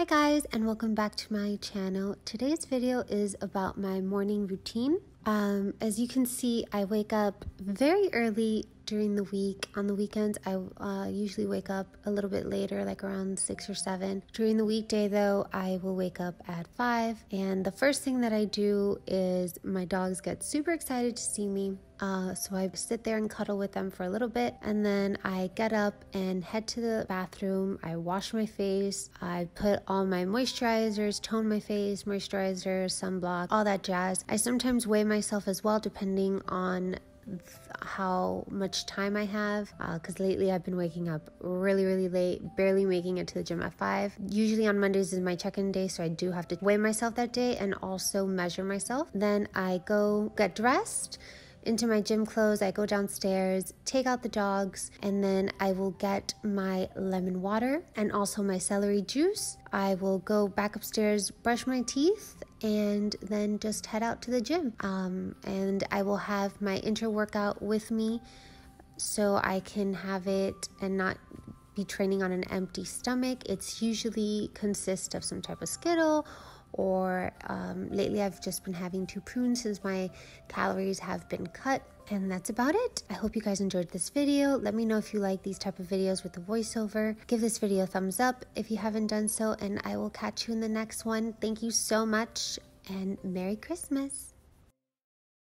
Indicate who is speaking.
Speaker 1: Hi guys and welcome back to my channel. Today's video is about my morning routine. Um, as you can see, I wake up very early during the week. On the weekends, I uh, usually wake up a little bit later, like around 6 or 7. During the weekday, though, I will wake up at 5. And the first thing that I do is my dogs get super excited to see me. Uh, so I sit there and cuddle with them for a little bit, and then I get up and head to the bathroom. I wash my face. I put all my moisturizers, tone my face, moisturizer, sunblock, all that jazz. I sometimes weigh myself as well, depending on how much time I have because uh, lately I've been waking up really, really late, barely making it to the gym at 5. Usually on Mondays is my check in day, so I do have to weigh myself that day and also measure myself. Then I go get dressed into my gym clothes. I go downstairs, take out the dogs, and then I will get my lemon water and also my celery juice. I will go back upstairs, brush my teeth, and then just head out to the gym. Um, and I will have my inter workout with me so I can have it and not be training on an empty stomach. It's usually consists of some type of skittle or um, lately I've just been having two prunes since my calories have been cut. And that's about it. I hope you guys enjoyed this video. Let me know if you like these type of videos with the voiceover. Give this video a thumbs up if you haven't done so, and I will catch you in the next one. Thank you so much, and Merry Christmas.